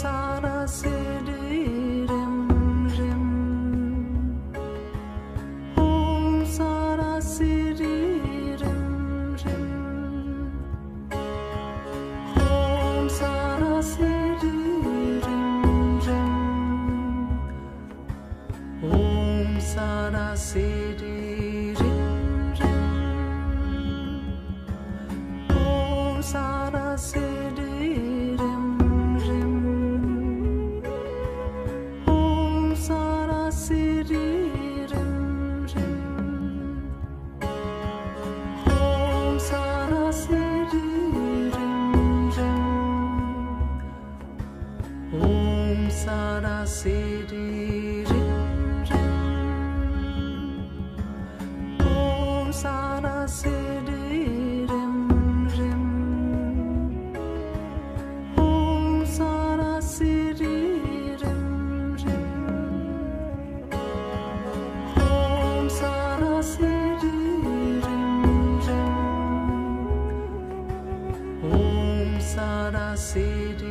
sana serir emrim. Om sana serir emrim. Om sana serir emrim. Om sana serir emrim. Om sana sara siri Om sara siri rim Om sara siri rim Om sara siri rim Om sara siri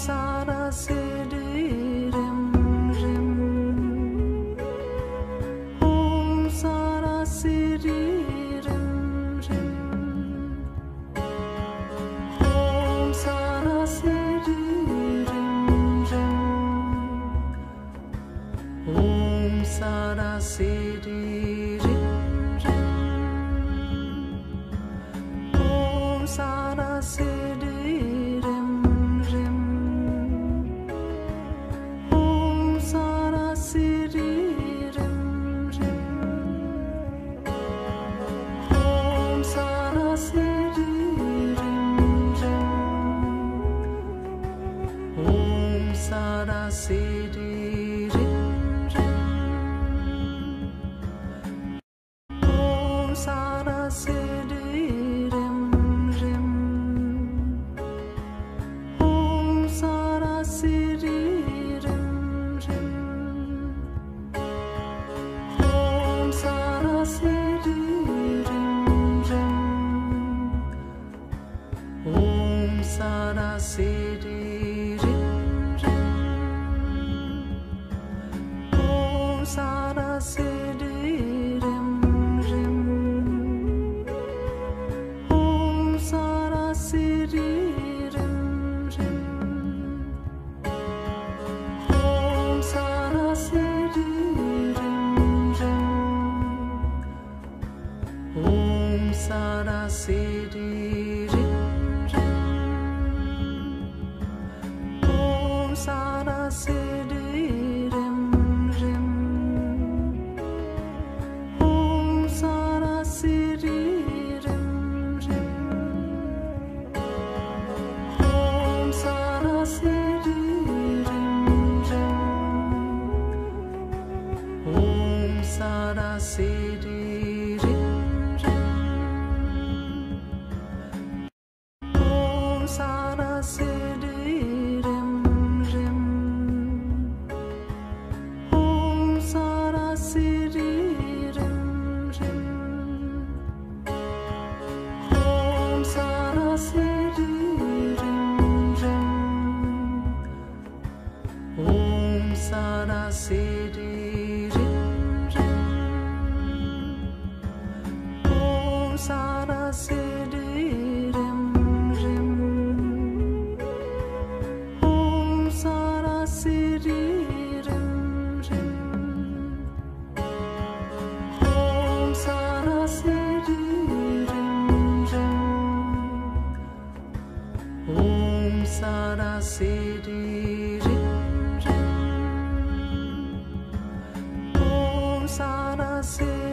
sa passar a sana ser.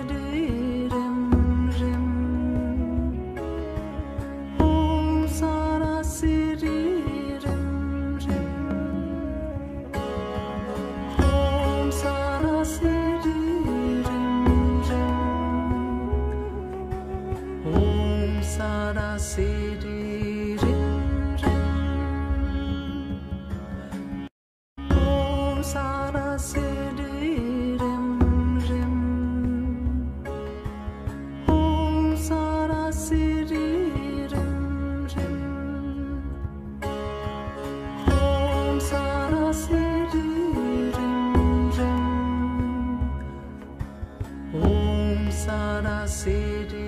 Om Sarasiri.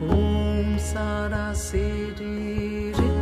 Om Sara Siri